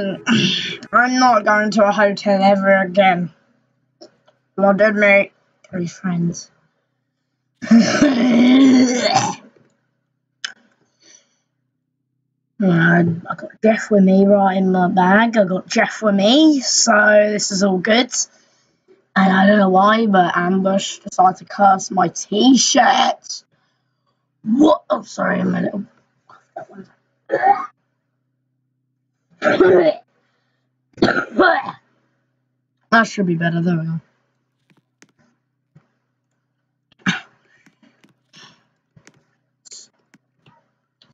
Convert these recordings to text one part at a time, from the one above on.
I'm. Not going to a hotel ever again. Blood and me. Three friends. I got Jeff with me right in my bag. I got Jeff with me, so this is all good. And I don't know why, but Ambush decided to curse my t-shirt. What? Oh, sorry, I'm a little. That should be better, there we go.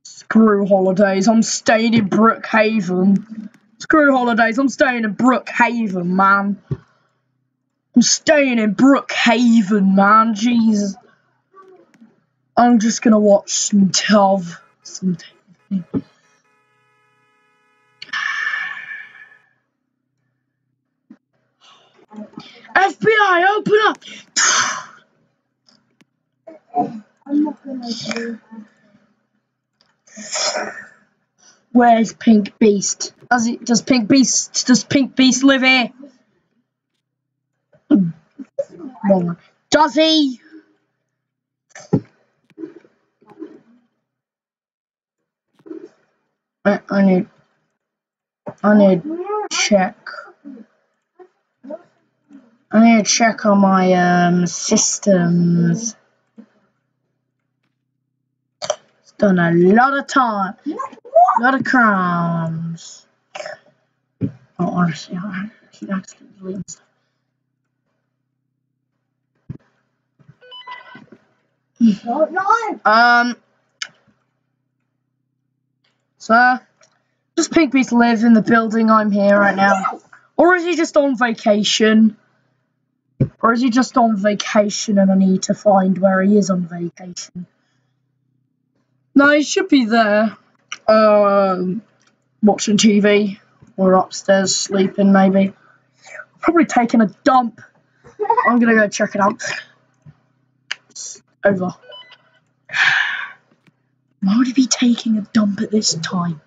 Screw holidays, I'm staying in Brookhaven. Screw holidays, I'm staying in Brookhaven, man. I'm staying in Brookhaven, man. Jesus. I'm just gonna watch some TV. Some TV. FBI, open up! I'm not gonna do Where's Pink Beast? Does it? Does Pink Beast? Does Pink Beast live here? Does he? I, I need. I need check. I need to check on my um systems. It's done a lot of time, a lot of crimes. Oh, honestly, I keep accidentally deleting stuff. Um. So, does Pigbeast live in the building I'm here right now? Or is he just on vacation? Or is he just on vacation and I need to find where he is on vacation? No, he should be there. Um, watching TV or upstairs sleeping, maybe. Probably taking a dump. I'm gonna go check it out. It's over. Why would he be taking a dump at this time?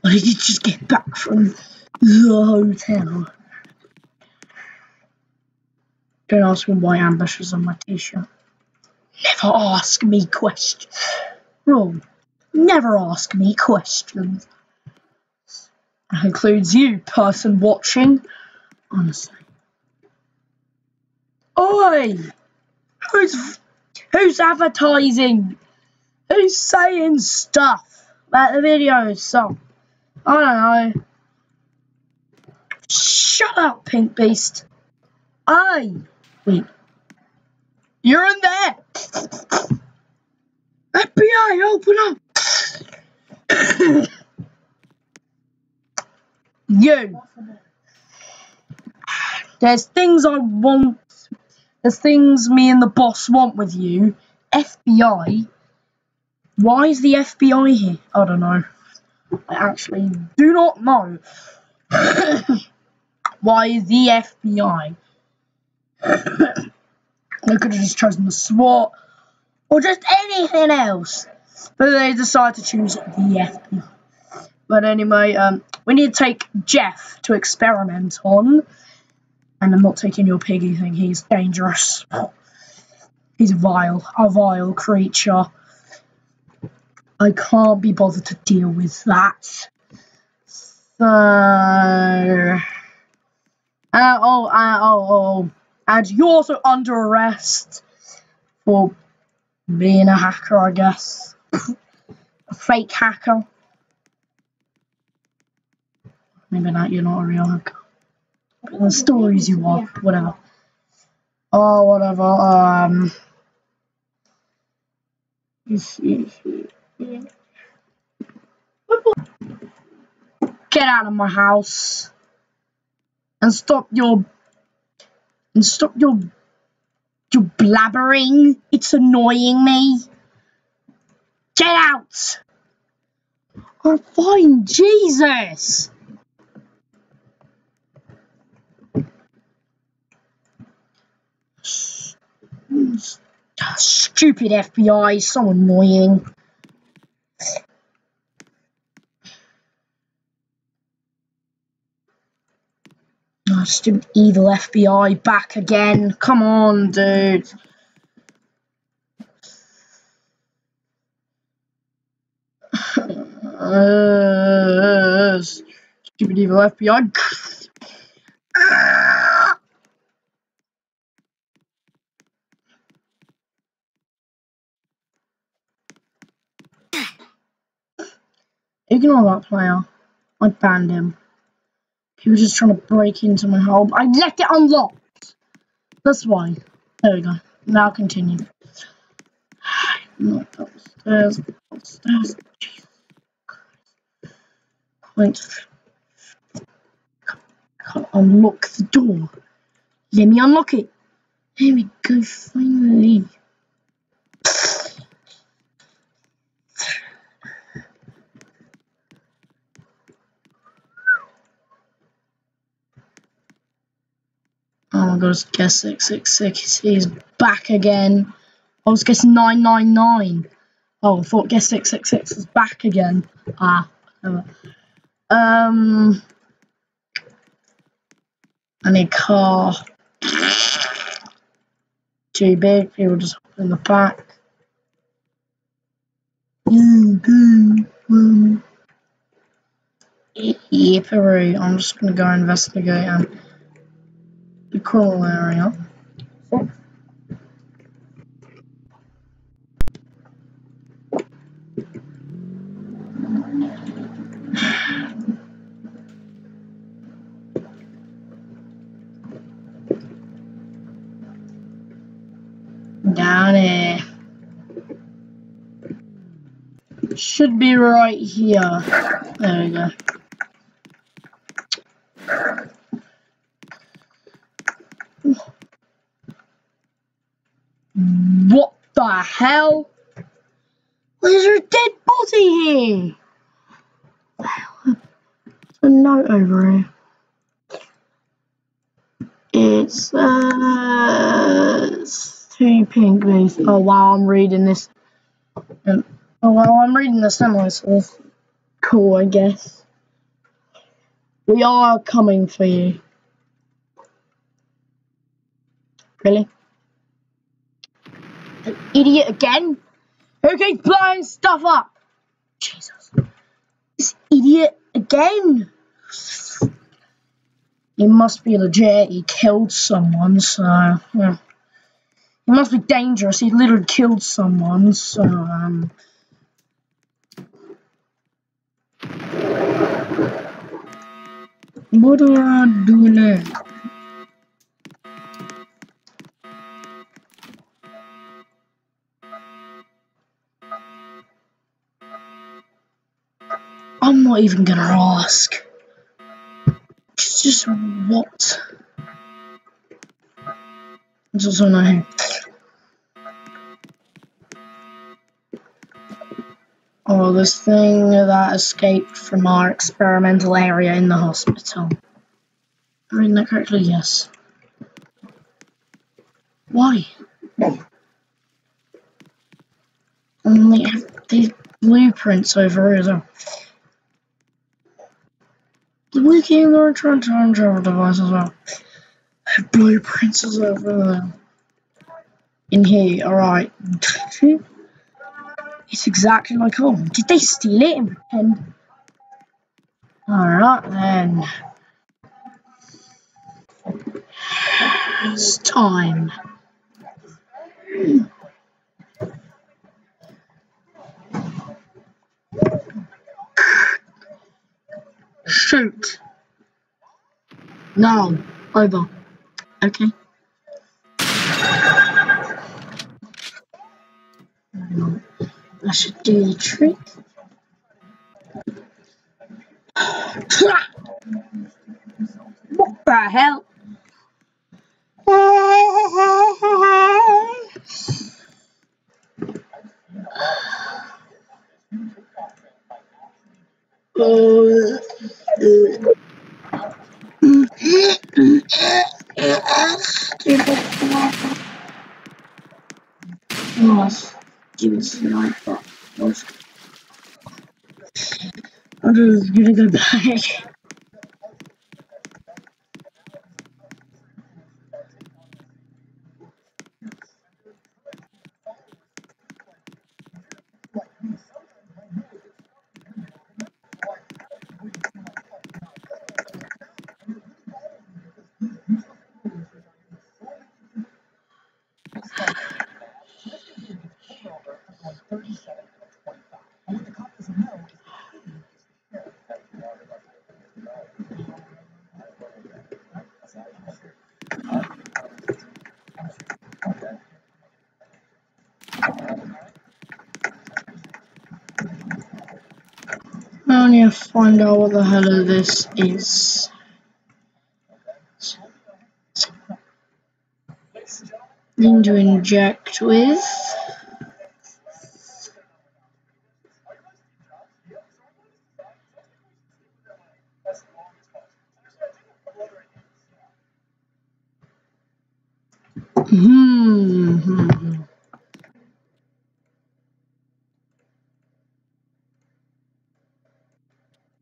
Why did he just get back from the hotel? Don't ask me why Ambush is on my t-shirt. Never ask me questions. Wrong. Never ask me questions. That includes you, person watching. Honestly. Oi! Who's who's advertising? Who's saying stuff about the videos? So I don't know. Shut up, Pink Beast. I You're in there. FBI, open up. you. There's things I want. There's things me and the boss want with you. FBI. Why is the FBI here? I don't know. I actually do not know. Why is the FBI? They could have just chosen the SWAT or just anything else. But they decided to choose the FBI. But anyway, um, we need to take Jeff to experiment on. And I'm not taking your piggy thing, he's dangerous. He's vile, a vile creature. I can't be bothered to deal with that. So... Uh, oh, uh, oh, oh. And you're also under arrest for being a hacker, I guess. a fake hacker. Maybe not, you're not a real hacker. But the stories you are, whatever. Oh, whatever, um... Get out of my house. And stop your... And stop your... Your blabbering. It's annoying me. Get out! Oh, fine, Jesus! Stupid FBI, so annoying. Oh, stupid evil FBI back again. Come on, dude. uh, stupid evil FBI. Ignore that player. I banned him. He was just trying to break into my home. I left it unlocked. That's why. There we go. Now continue. Not upstairs. Upstairs. Jesus Christ. Can't, unlock the door. Let me unlock it. There we go, finally. My guess 666. He's back again. I was guessing 999. Oh, I thought guess 666 was back again. Ah. Um, I need car. Too big, people just hop in the back. Yeah, Peru. I'm just gonna go investigate and the coral area. Down there. Should be right here. There we go. What the hell? There's a dead body here. There's a note over here. It's uh two pink bees. Oh wow, I'm reading this. Um, oh well, I'm reading the semi, so cool, I guess. We are coming for you. Really? Idiot again? Who keeps blowing stuff up? Jesus. This idiot again? He must be legit. He killed someone, so... Yeah. He must be dangerous. He literally killed someone, so... Um, what do I do now? Not even gonna ask. It's just what? There's also no. Oh, this thing that escaped from our experimental area in the hospital. Am I reading that correctly? Yes. Why? They have these blueprints over here. The the return time travel device as well. Blueprints is over there. In here, alright. it's exactly like home. Did they steal it and pretend? Alright then. It's time. Shoot. No. Over. Okay. I should do the trick. what the hell? Give. I'm just gonna go back. I need to find out what the hell this is. Need to inject with. Hmm. hmm, hmm.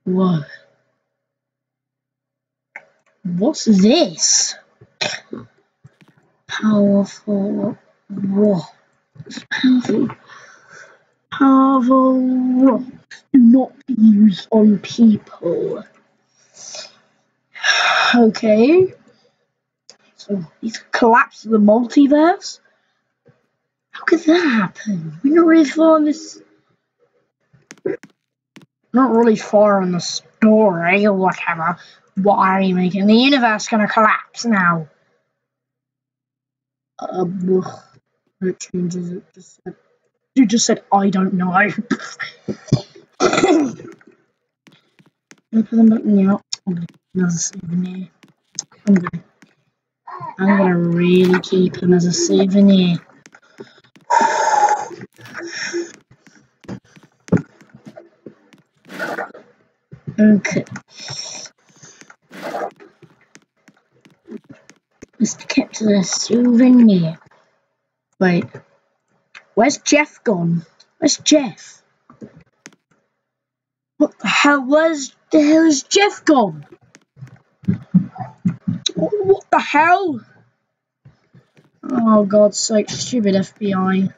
What? What's this? Powerful rock. Powerful. Powerful rock. Do not use on people. Okay. So he's collapsed the multiverse? How could that happen? We're not really far in this not really far in the story or whatever. Why are you making the universe gonna collapse now? Uh, it changes it. Just said, you just said I don't know. them souvenir. I'm gonna, I'm gonna really keep him as a souvenir. Okay. Mr. kept a souvenir. Wait. Where's Jeff gone? Where's Jeff? What the hell? Where's the hell is Jeff gone? What the hell? Oh God's sake, stupid FBI.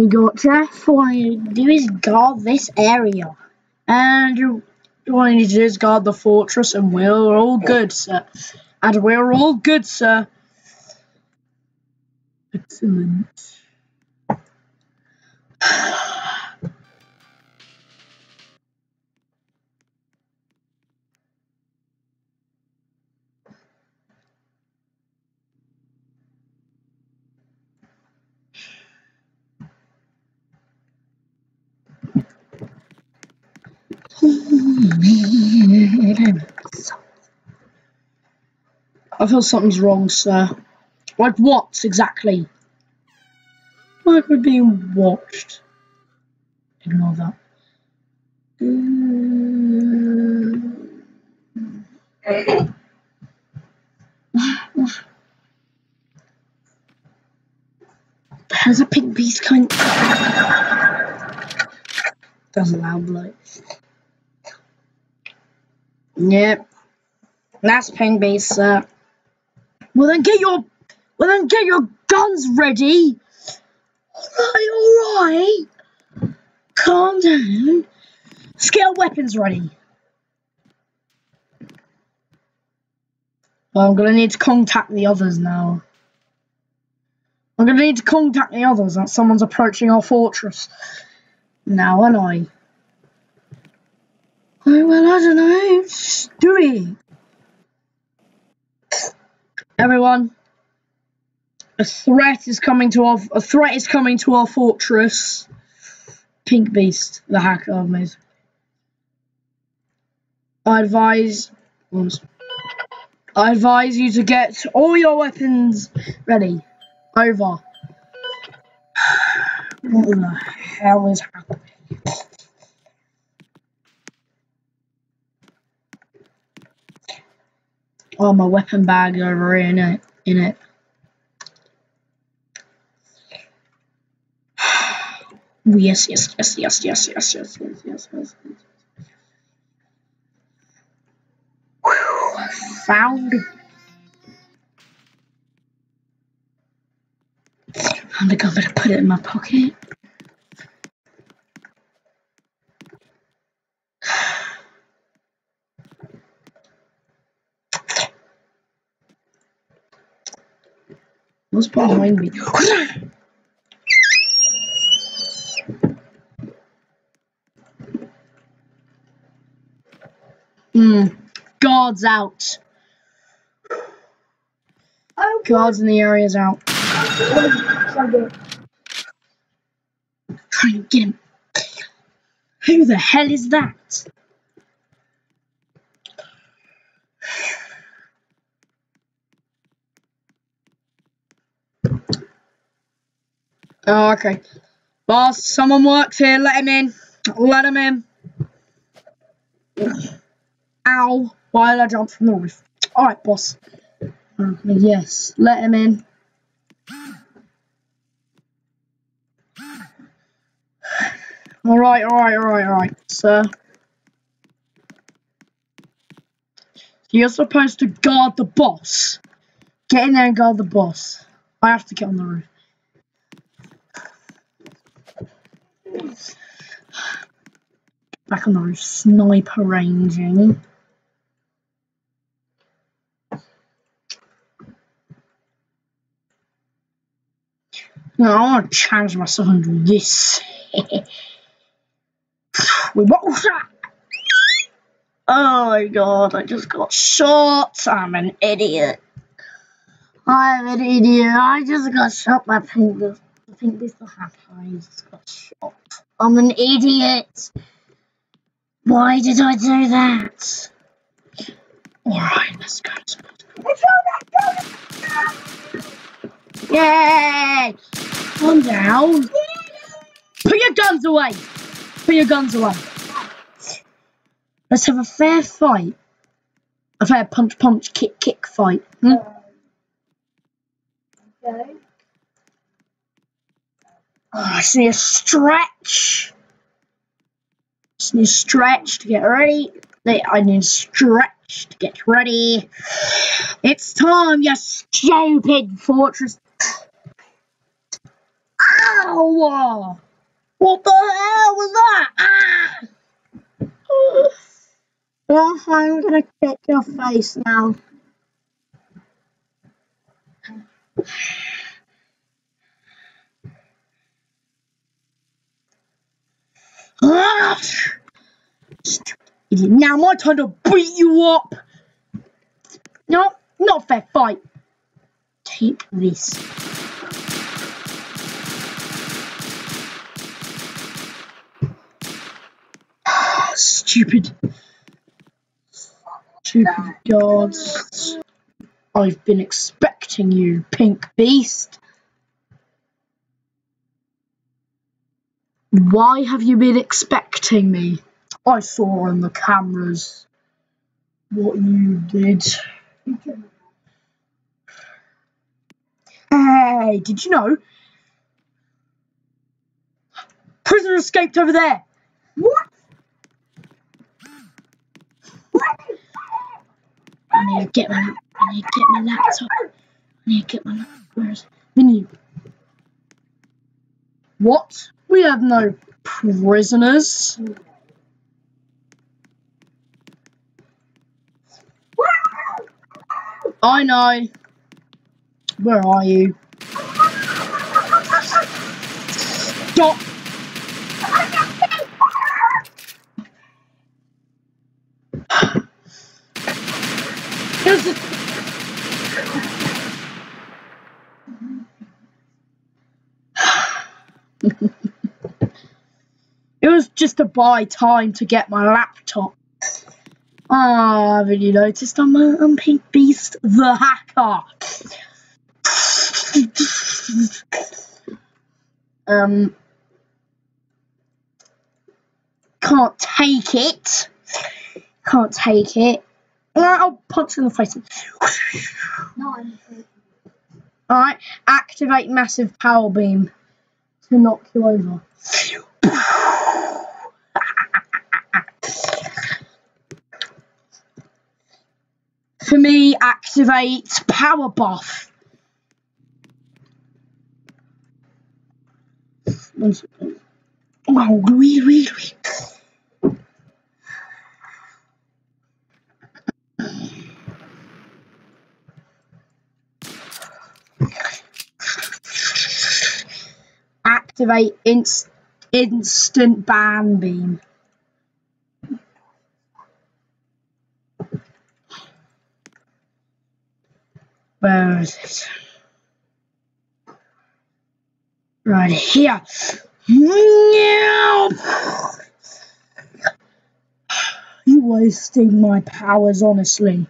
All we got Jeff, all you do is guard this area. And you all you need to do is guard the fortress and we're all good, sir. And we're all good, sir. Excellent. I feel something's wrong, sir. Like what, exactly? Like we're being watched. Ignore that. Has a pink beast kind? Doesn't loud blood. Yep. That's pink beast, sir. Well then get your well then get your guns ready. Alright, alright. Calm down. Scale weapons ready. Well, I'm gonna need to contact the others now. I'm gonna need to contact the others that someone's approaching our fortress. Now and I. Oh, well, I don't know. Do it. Everyone, a threat is coming to our a threat is coming to our fortress. Pink Beast, the hacker I've. I advise I advise you to get all your weapons ready. Over. What the hell is happening? Oh, my weapon bag over in it. In it. yes, yes, yes, yes, yes, yes, yes, yes, yes, yes. Whew, found. I'm gonna put it in my pocket. What's behind me? Hmm. Guards out. Oh, Guards in the area's out. Try and get him. Who the hell is that? Oh, okay. Boss, someone works here. Let him in. Let him in. Ow. Why did I jump from the roof? Alright, boss. Uh, yes, let him in. Alright, alright, alright, alright, sir. You're supposed to guard the boss. Get in there and guard the boss. I have to get on the roof. Back on the sniper ranging. No, I want to challenge myself do this. we both Oh my god, I just got shot. I'm an idiot. I'm an idiot. I just got shot by pink. I think this will happen. I just got shot. I'm an idiot. Why did I do that? Alright, let's go. Yay! Calm down. Put your guns away. Put your guns away. Let's have a fair fight. A fair punch, punch, kick, kick fight. Hmm? Okay. Oh, I just need a stretch. Just need a stretch to get ready. I need a stretch to get ready. It's time, you stupid fortress. Ow! What the hell was that? Ah! Well, I'm gonna kick your face now. Now my time to beat you up. No, not fair fight. Take this. Stupid. Stupid gods. I've been expecting you, pink beast. Why have you been expecting me? I saw on the cameras what you did. Hey, did you know? Prisoner escaped over there. What? I need to get my, I need to get my laptop. I need to get my laptop. Where's menu? What? We have no prisoners. I know. Where are you? Stop. There's a- it was just to buy time to get my laptop. Ah, haven't you noticed I'm, a, I'm Pink Beast the Hacker? um, can't take it. Can't take it. I'll punch in the face. Alright, activate massive power beam to knock you over. For me, activate power buff. Oh, wee, wee, wee. Activate inst instant ban beam. Where is it? Right here. You wasting my powers, honestly.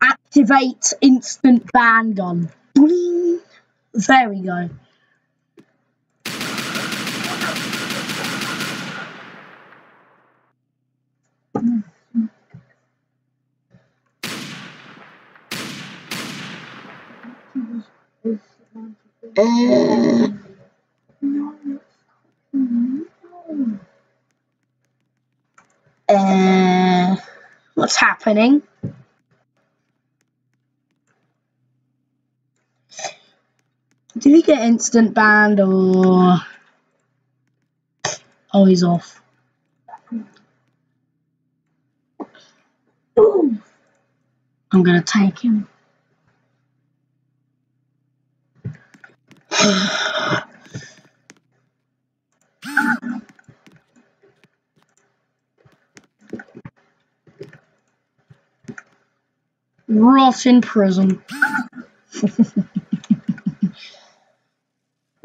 Activate instant ban gun. There we go. Uh, uh, what's happening? Did he get instant banned or? Oh, he's off. I'm gonna take him. Rot in prison.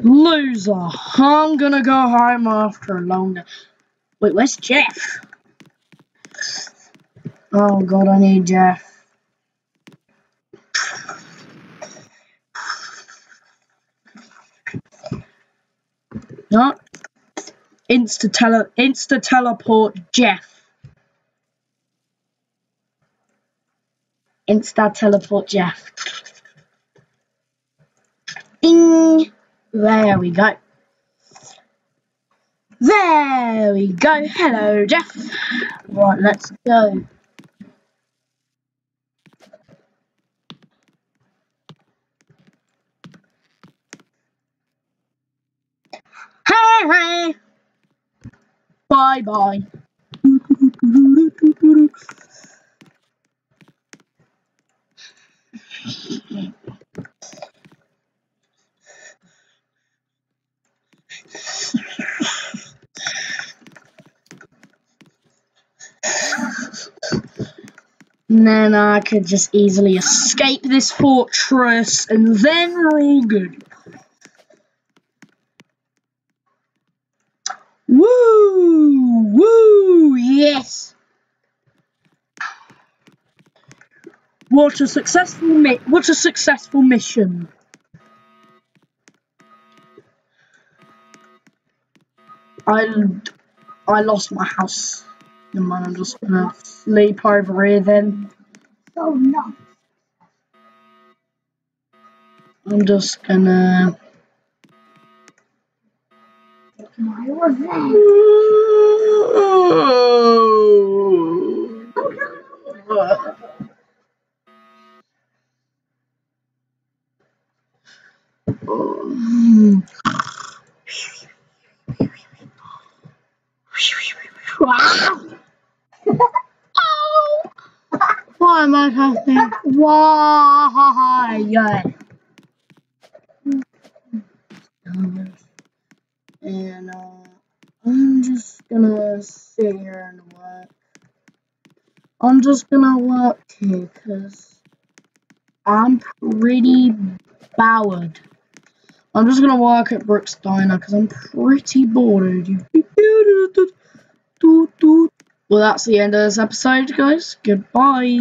Loser. I'm gonna go home after a long day. Wait, where's Jeff? Oh god, I need Jeff. Not insta tele insta teleport Jeff. Insta teleport Jeff. Ding! There we go. There we go. Hello, Jeff. Right, let's go. Bye, bye. And then I could just easily escape this fortress, and then we're all good. What a successful mi- what a successful mission. I I lost my house. Never mind, I'm just gonna sleep over here then. So nuts. I'm just gonna Why? And uh, I'm just gonna sit here and work. I'm just gonna work here because I'm pretty bored. I'm just gonna work at Brooks Diner because I'm pretty bored. Well, that's the end of this episode, guys. Goodbye.